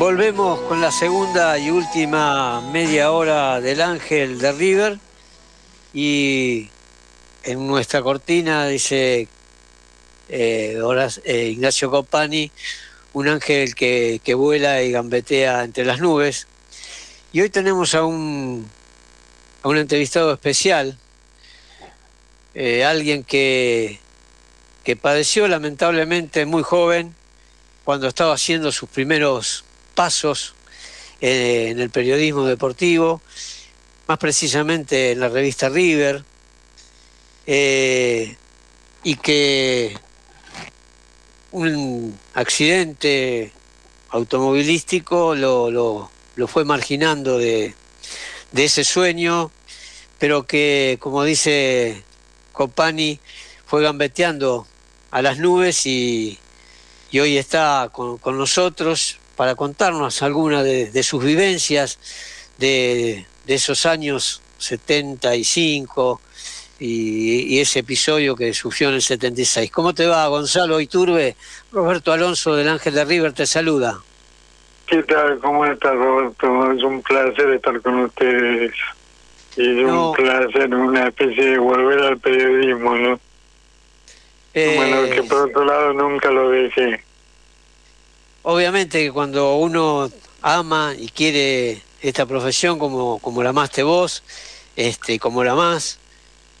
Volvemos con la segunda y última media hora del Ángel de River y en nuestra cortina dice eh, eh, Ignacio Copani, un ángel que, vuela y gambetea entre las nubes. Y hoy tenemos a un, a un entrevistado especial, eh, alguien que, que padeció lamentablemente muy joven cuando estaba haciendo sus primeros pasos en el periodismo deportivo, más precisamente en la revista River, eh, y que un accidente automovilístico lo, lo, fue marginando de, de, ese sueño, pero que, como dice Copani, fue gambeteando a las nubes y, y hoy está con, con nosotros para contarnos algunas de, sus vivencias de, esos años 75 y, y, ese episodio que sufrió en el 76. ¿Cómo te va, Gonzalo Iturbe? Roberto Alonso del Ángel de River te saluda. ¿Qué tal? ¿Cómo estás, Roberto? Es un placer estar con ustedes. Y es un placer, una especie de volver al periodismo, ¿no? bueno, que por otro lado nunca lo dejé obviamente que cuando uno ama y quiere esta profesión como, como la amaste vos, este, como la más,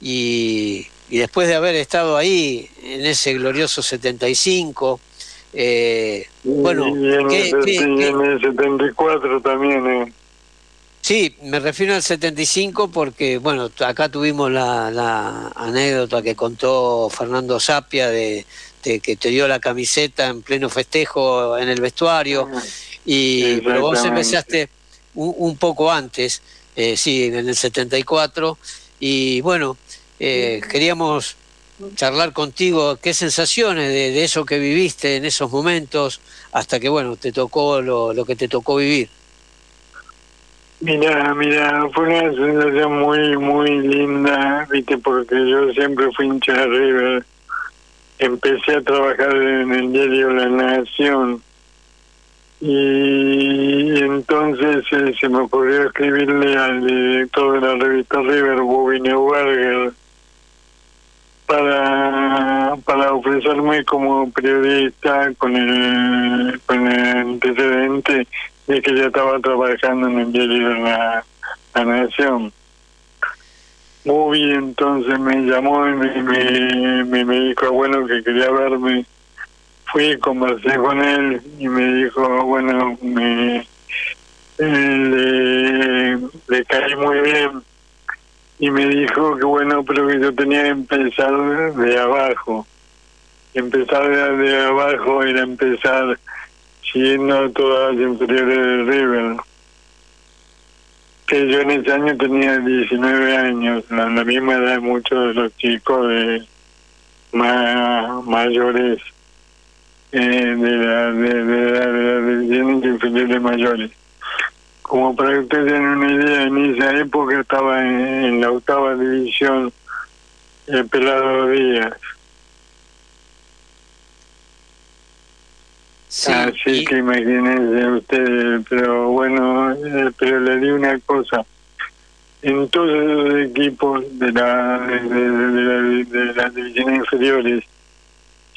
y, y después de haber estado ahí en ese glorioso 75, eh, bueno, y en, el, 74 también. Eh. Sí, me refiero al 75 porque, bueno, acá tuvimos la, la anécdota que contó Fernando Sapia de, que te dio la camiseta en pleno festejo en el vestuario, y pero vos empezaste un, poco antes, eh, sí, en el 74, y bueno, eh, queríamos charlar contigo qué sensaciones de, eso que viviste en esos momentos hasta que bueno te tocó lo, lo que te tocó vivir mira mira fue una sensación muy muy linda viste porque yo siempre fui hincha de River. Empecé a trabajar en el diario La Nación. Y entonces eh, se me ocurrió escribirle al director de la revista River, Bobby Neuberger, para, para ofrecerme como periodista con el, con el antecedente de que ya estaba trabajando en el diario La, la Nación. Muy entonces me llamó y me, me, me, dijo, bueno, que quería verme. Fui, conversé con él y me dijo, bueno, me le, le caí muy bien. Y me dijo que bueno, pero que yo tenía que empezar de abajo. Empezar de, de abajo era empezar siguiendo todas las inferiores de River que yo en ese año tenía 19 años, la, misma edad de muchos de los chicos de más mayores eh, de la de, de, de, de inferiores mayores. Como para que ustedes tengan una idea, en esa época estaba en, la octava división el Pelado Díaz. Así que imagínense ustedes, pero bueno, eh, pero le di una cosa. En todos los equipos de, la, de, las divisiones inferiores,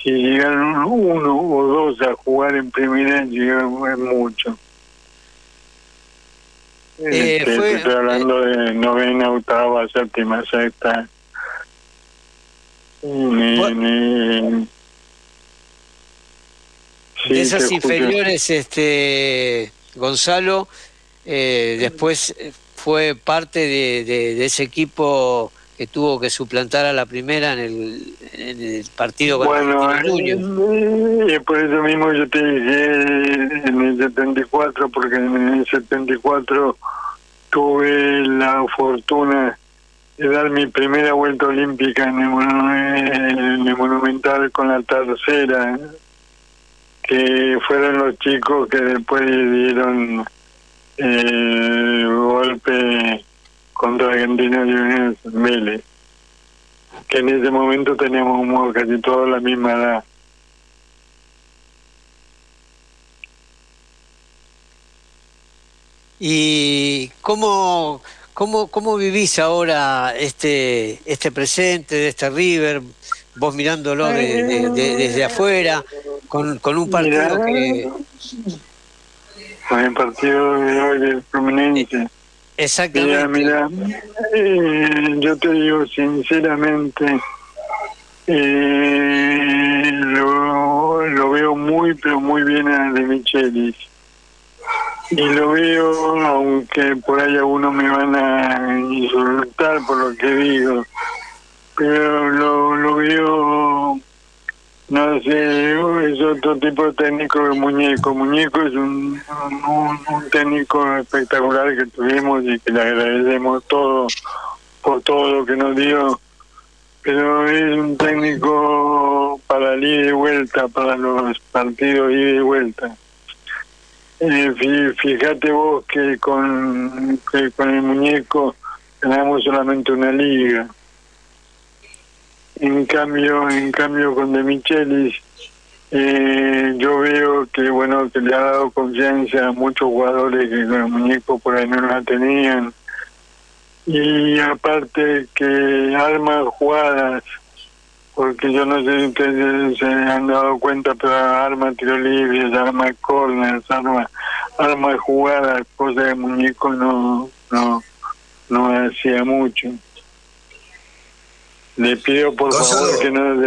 si llegaron uno o dos a jugar en primera, llegaron mucho. Eh, este, estoy hablando de novena, octava, séptima, sexta. Ni, de esas inferiores, este Gonzalo, eh, después fue parte de, ese equipo que tuvo que suplantar a la primera en el, en el partido con bueno, el eh, por eso mismo yo te dije en el 74, porque en el 74 tuve la fortuna de dar mi primera vuelta olímpica en el Monumental con la tercera que fueron los chicos que después dieron el golpe contra Argentina Juniors Vélez, que en ese momento teníamos casi toda la misma edad. ¿Y cómo, cómo, cómo vivís ahora este, este presente de este River? Vos mirándolo desde afuera, con, con un partido que... Con el partido de hoy del Fluminense. Exactamente. Mira, mira, eh, yo te digo sinceramente, eh, lo, lo veo muy, pero muy bien a De Michelis. Y lo veo, aunque por ahí algunos me van a insultar por lo que digo, pero lo, lo veo, no sé, es otro tipo de técnico de muñeco. Muñeco es un, técnico espectacular que tuvimos y que le agradecemos todo por todo lo que nos dio, pero es un técnico para el ida y vuelta, para los partidos ida y vuelta eh, fíjate vos que con, con el muñeco ganamos solamente una liga. En cambio, en cambio con De Michelis, eh, yo veo que bueno que le ha dado confianza a muchos jugadores que con el muñeco por ahí no la tenían. Y aparte que arma jugadas porque yo no sé si ustedes se han dado cuenta, pero arma tiro libre, arma corners, arma, arma de jugada, cosa de muñeco no, no, no hacía mucho. Le pido por favor que no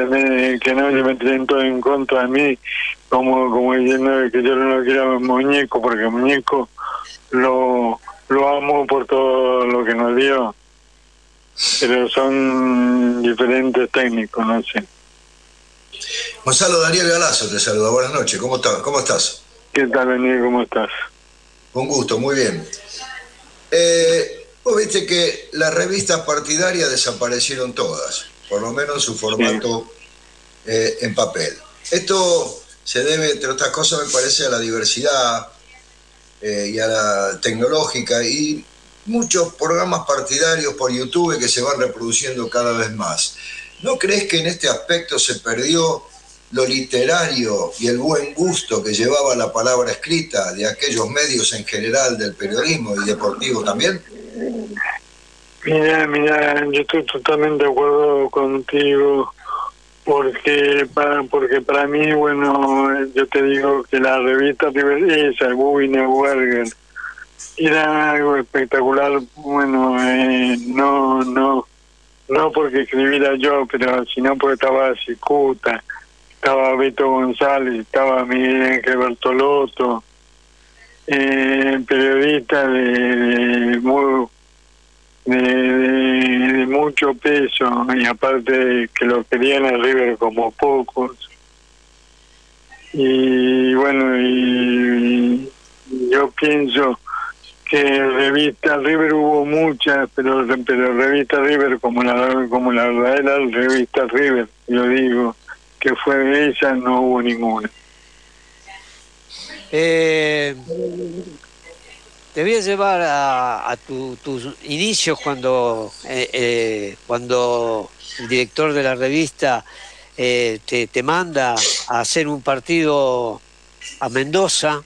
que no tiren todo en contra de mí, como como diciendo que yo no lo quiero muñeco, porque muñeco lo, lo amo por todo lo que nos dio pero son diferentes técnicos, no sé. Gonzalo Daniel Galazo te saluda, buenas noches, ¿cómo, cómo estás? ¿Qué tal, Daniel? ¿Cómo estás? Con gusto, muy bien. Eh, vos viste que las revistas partidarias desaparecieron todas, por lo menos en su formato eh, en papel. Esto se debe, entre otras cosas, me parece, a la diversidad eh, y a la tecnológica y muchos programas partidarios por YouTube que se van reproduciendo cada vez más. ¿No crees que en este aspecto se perdió lo literario y el buen gusto que llevaba la palabra escrita de aquellos medios en general del periodismo y deportivo también? Mira, mira, yo estoy totalmente de acuerdo contigo porque para, porque para mí, bueno, yo te digo que la revista esa, Bubine Werger, era algo espectacular, bueno, eh, no, no, no porque escribiera yo, pero sino porque estaba Cicuta, estaba Beto González, estaba Miguel Ángel Bertolotto, eh, periodista de, de, mucho peso y aparte que lo querían a River como pocos. Y bueno, y yo pienso que revista River hubo muchas, pero pero revista River como la como la verdadera revista River, yo digo, que fue esa, no hubo ninguna. Eh, te voy a llevar a, tus inicios cuando eh, eh, cuando el director de la revista eh, te, manda a hacer un partido a Mendoza.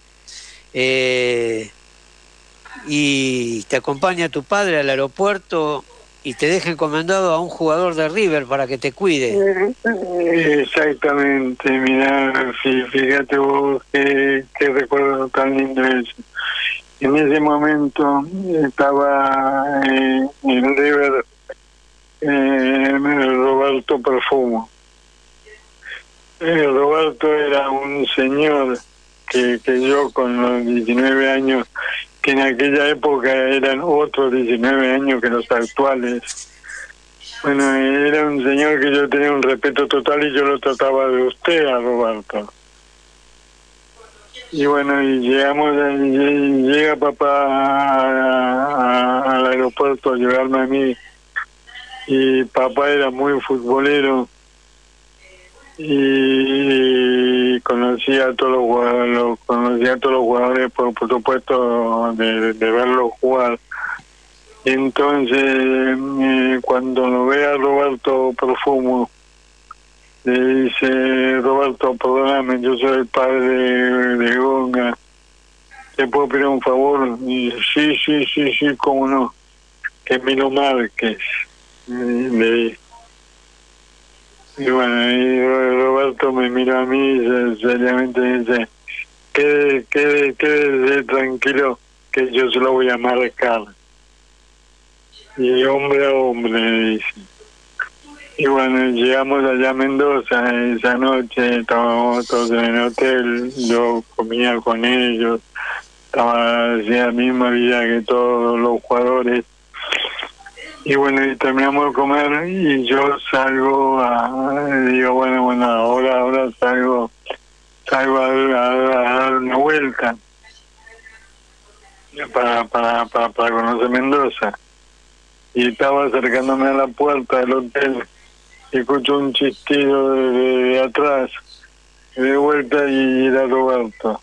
Y te acompaña tu padre al aeropuerto y te deja encomendado a un jugador de River para que te cuide. Exactamente, mira, fíjate vos qué, recuerdo tan lindo eso. En ese momento estaba eh, en River eh, Roberto Perfumo. Eh, Roberto era un señor que, que yo con los 19 años que en aquella época eran otros 19 años que los actuales. Bueno, era un señor que yo tenía un respeto total y yo lo trataba de usted a Roberto. Y bueno, y llegamos, llega papá al aeropuerto a llevarme a mí y papá era muy futbolero y conocía a todos los jugadores, conocía a todos los jugadores por, supuesto de, verlos jugar. Entonces, eh, cuando lo ve a Roberto Profumo, le dice, Roberto, perdóname, yo soy el padre de, Gonga. ¿te puedo pedir un favor? Y, sí, sí, sí, sí, cómo no, que me lo marques. Le y bueno, y Roberto me mira a mí y seriamente dice, quede, quede, quede tranquilo que yo se lo voy a marcar. Y hombre a hombre, dice. Y bueno, llegamos allá a Mendoza esa noche, estábamos todos en el hotel, yo comía con ellos, estaba hacía la misma vida que todos los jugadores y bueno, y terminamos de comer y yo salgo a, digo, bueno, bueno, ahora, ahora salgo, salgo a, dar una vuelta para, para, para, para conocer Mendoza. Y estaba acercándome a la puerta del hotel y escucho un chistido de, atrás, de vuelta y era Roberto.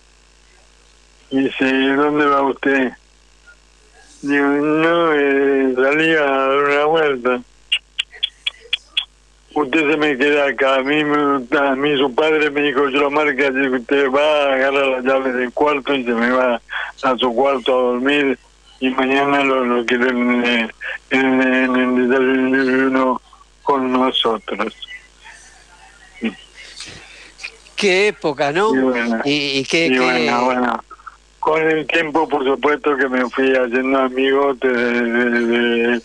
Y dice, ¿dónde va usted? Digo, no, eh, salí a dar una vuelta. Usted se me queda acá. A mí, a mí su padre me dijo, yo lo marca, usted va a agarrar las llaves del cuarto y se me va a su cuarto a dormir y mañana lo, lo quieren eh, en, el desayuno con nosotros. Qué época, ¿no? Y, qué, bueno, bueno con el tiempo, por supuesto, que me fui haciendo amigo de,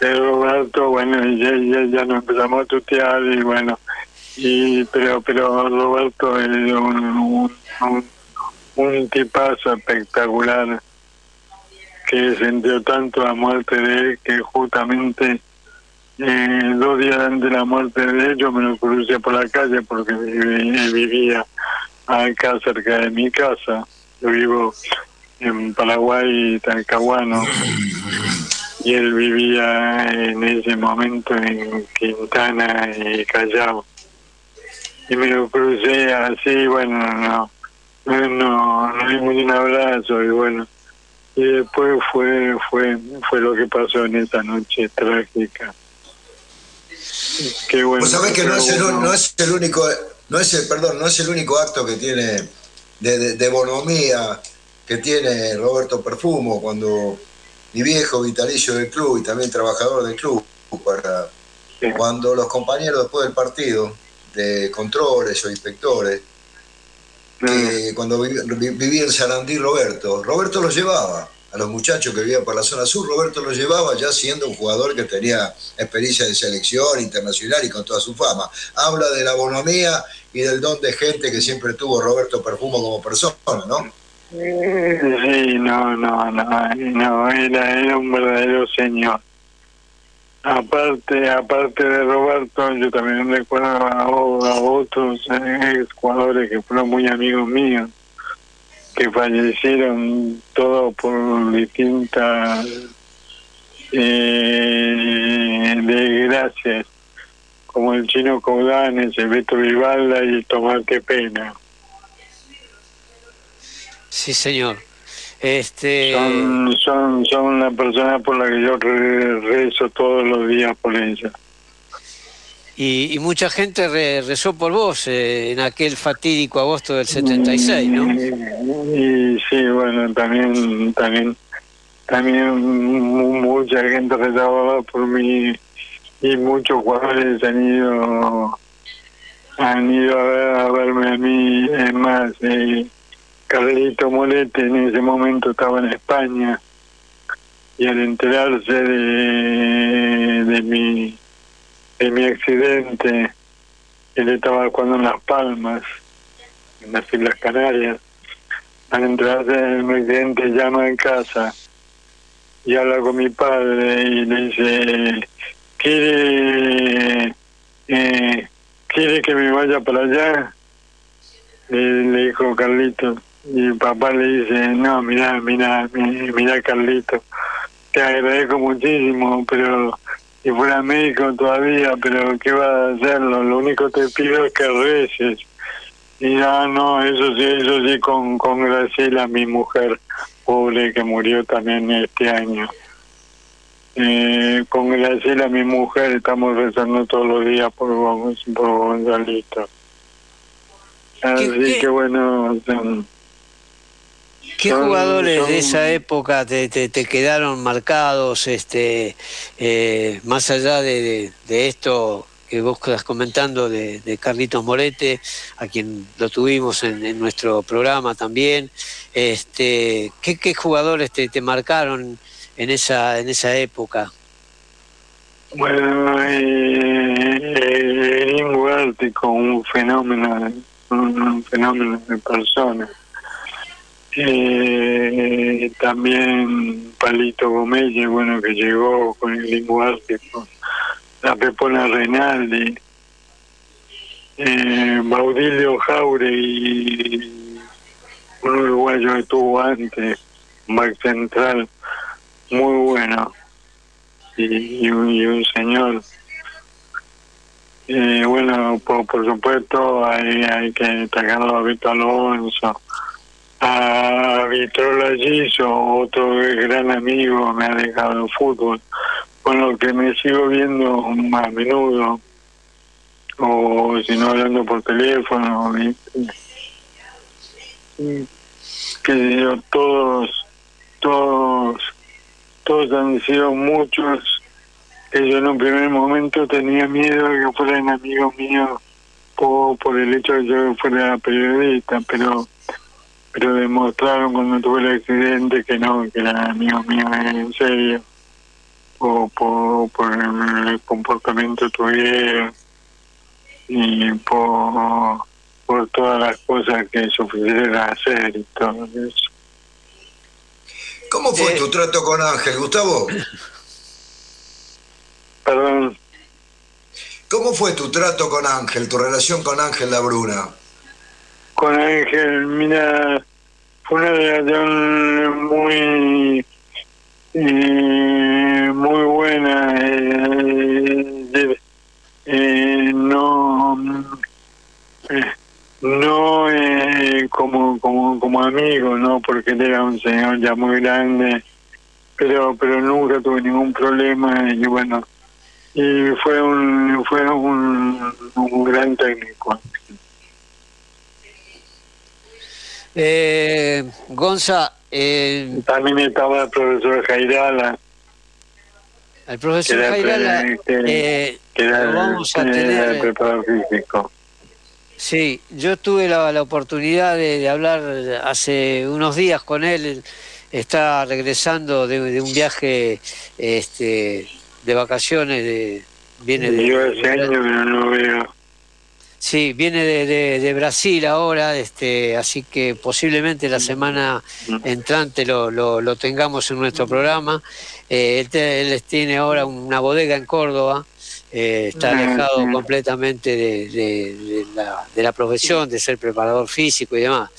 de, Roberto, bueno, y ya, ya, nos empezamos a tutear y bueno, y pero pero Roberto es un, un, un, tipazo espectacular que sintió tanto la muerte de él que justamente eh, dos días antes de la muerte de él me lo crucé por la calle porque vivía acá cerca de mi casa yo vivo en Paraguay, Talcahuano, y él vivía en ese momento en Quintana y Callao. Y me lo crucé así, bueno, no, no, no, no dimos un abrazo y bueno, y después fue, fue, fue lo que pasó en esa noche trágica. Qué bueno. sabés que no es, el, no es el único, no es el, perdón, no es el único acto que tiene de, de, bonomía que tiene Roberto Perfumo cuando mi viejo vitalicio del club y también trabajador del club, para, cuando los compañeros después del partido de controles o inspectores, cuando vivía en Sarandí Roberto, Roberto los llevaba a los muchachos que vivían por la zona sur, Roberto los llevaba ya siendo un jugador que tenía experiencia de selección internacional y con toda su fama. Habla de la bonomía y del don de gente que siempre tuvo Roberto Perfumo como persona, ¿no? Sí, no, no, no, no, era, un verdadero señor. Aparte, aparte de Roberto, yo también recuerdo a, otros ex jugadores que fueron muy amigos míos que fallecieron todos por distintas eh, desgracias, como el chino Caudanes, el Beto Vivalda y el Tomás Pena. Sí, señor. Este... Son, son, son una persona por la que yo rezo todos los días por ella. Y, mucha gente rezó por vos eh, en aquel fatídico agosto del 76, ¿no? Y, sí, bueno, también, también, también mucha gente rezaba por mí y muchos jugadores han ido han ido a, verme a mí, es más, eh, Carlito Molete en ese momento estaba en España y al enterarse de, de mi en mi accidente, él estaba jugando en Las Palmas, en las Islas Canarias. Al entrarse en mi accidente, llama en casa y habla con mi padre y le dice, ¿quiere, eh, ¿quiere que me vaya para allá? Le, dijo Carlito. Y papá le dice, no, mira, mira, mira Carlito, te agradezco muchísimo, pero si fuera médico todavía, pero ¿qué va a hacerlo? Lo único que te pido es que reces. Y ya no, eso sí, eso sí, con, con Graciela, mi mujer, pobre, que murió también este año. Eh, con Graciela, mi mujer, estamos rezando todos los días por, por Gonzalito. Así que bueno... ¿Qué jugadores de esa época te, te, quedaron marcados, este, eh, más allá de, de, esto que vos estás comentando de, de, Carlitos Morete, a quien lo tuvimos en, nuestro programa también? Este, ¿qué, qué jugadores te, te marcaron en esa, en esa época? Bueno, eh, un fenómeno, un, fenómeno de personas. Eh, también Palito Gómez, bueno, que llegó con el lingua la Pepona Renaldi, eh, Baudilio y un uruguayo que estuvo antes, Max Central, muy bueno y, un, señor. Y bueno, por, por supuesto hay, hay que destacarlo a Vito Alonso, a Vitrola Giso, otro gran amigo, me ha dejado el fútbol, con lo que me sigo viendo más a menudo, o si no hablando por teléfono, que yo, todos, todos todos han sido muchos que yo en un primer momento tenía miedo de que fueran amigos míos por, por el hecho de que yo fuera periodista, pero pero demostraron cuando tuve el accidente que no, que eran amigos míos en serio, o por, por el comportamiento tuvieron y por, por todas las cosas que sufrieron hacer y todo eso. ¿Cómo fue tu trato con Ángel, Gustavo? Perdón. ¿Cómo fue tu trato con Ángel, tu relación con Ángel Labruna? Con Ángel, mira, fue una relación muy, eh, muy buena. Eh, eh, no, no eh, como, como, como amigo, no, porque él era un señor ya muy grande, pero pero nunca tuve ningún problema y bueno, y fue un fue un, un gran técnico. Eh, Gonza, eh, también estaba el profesor Jairala. El profesor Jairala, que, era, vamos a tener, preparador físico. Sí, yo tuve la, oportunidad de, hablar hace unos días con él. Está regresando de, un viaje este, de vacaciones. De, viene de, yo hace años no veo. Sí, viene de, Brasil ahora, este, así que posiblemente la semana entrante lo, lo, tengamos en nuestro programa. Eh, él, él, tiene ahora una bodega en Córdoba eh, está alejado completamente de, la, profesión, de ser preparador físico y demás.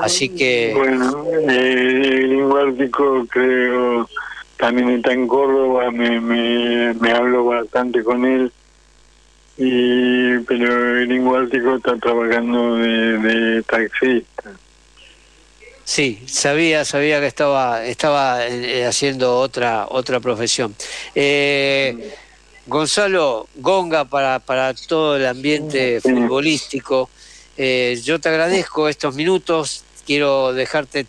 Así que... Bueno, el lingüístico creo también está en Córdoba, me, me, hablo bastante con él, y pero el lingüístico está trabajando de, taxista. Sí, sabía, sabía que estaba, estaba eh, haciendo otra, otra profesión. Eh, Gonzalo Gonga para, para todo el ambiente futbolístico. Eh, yo te agradezco estos minutos. Quiero dejarte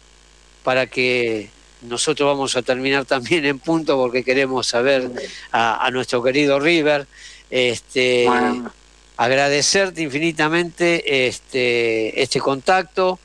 para que nosotros vamos a terminar también en punto porque queremos saber a, nuestro querido River. Este, Agradecerte infinitamente este, este contacto,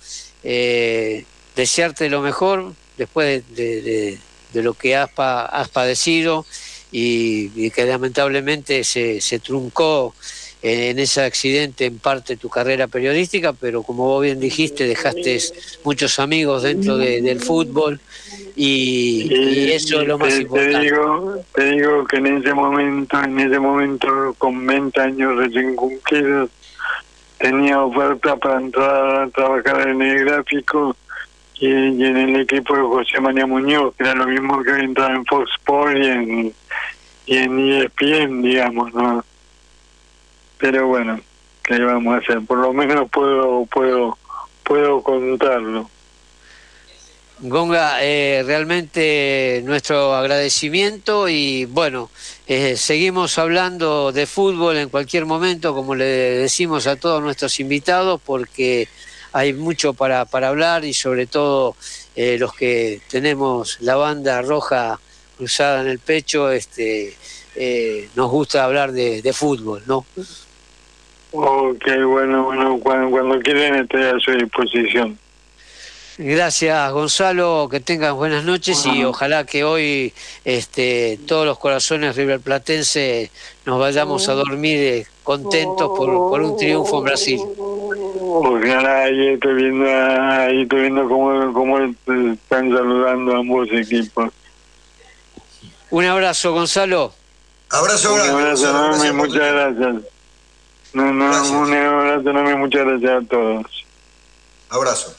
eh, desearte lo mejor después de, lo que has, has padecido y, que lamentablemente se, se truncó en ese accidente en parte tu carrera periodística, pero como vos bien dijiste, dejaste muchos amigos dentro del fútbol y, eso es lo más importante. Te digo, te digo que en ese momento, en ese momento con 20 años recién cumplidos, tenía oferta para entrar a trabajar en el gráfico y, en el equipo de José María Muñoz, que era lo mismo que entrar en Fox Sports y en y en ESPN, digamos, ¿no? Pero bueno, ¿qué vamos a hacer? Por lo menos puedo puedo puedo contarlo. Gonga, eh, realmente nuestro agradecimiento y bueno, eh, seguimos hablando de fútbol en cualquier momento, como le decimos a todos nuestros invitados, porque hay mucho para, para hablar y sobre todo eh, los que tenemos la banda roja cruzada en el pecho, este, eh, nos gusta hablar de, de fútbol, ¿no? Ok, bueno, bueno, cuando, cuando quieren estoy a su disposición. Gracias, Gonzalo. Que tengan buenas noches y ojalá que hoy este, todos los corazones riverplatenses nos vayamos a dormir eh, contentos por, por un triunfo en Brasil. Ojalá, ahí estoy viendo, ahí estoy viendo cómo, cómo están saludando ambos equipos. Un abrazo, Gonzalo. Abrazo Un grande. abrazo Gonzalo, enorme, muchas gracias. No, no, Gracias. un abrazo enorme, muchas gracias a todos. Abrazo.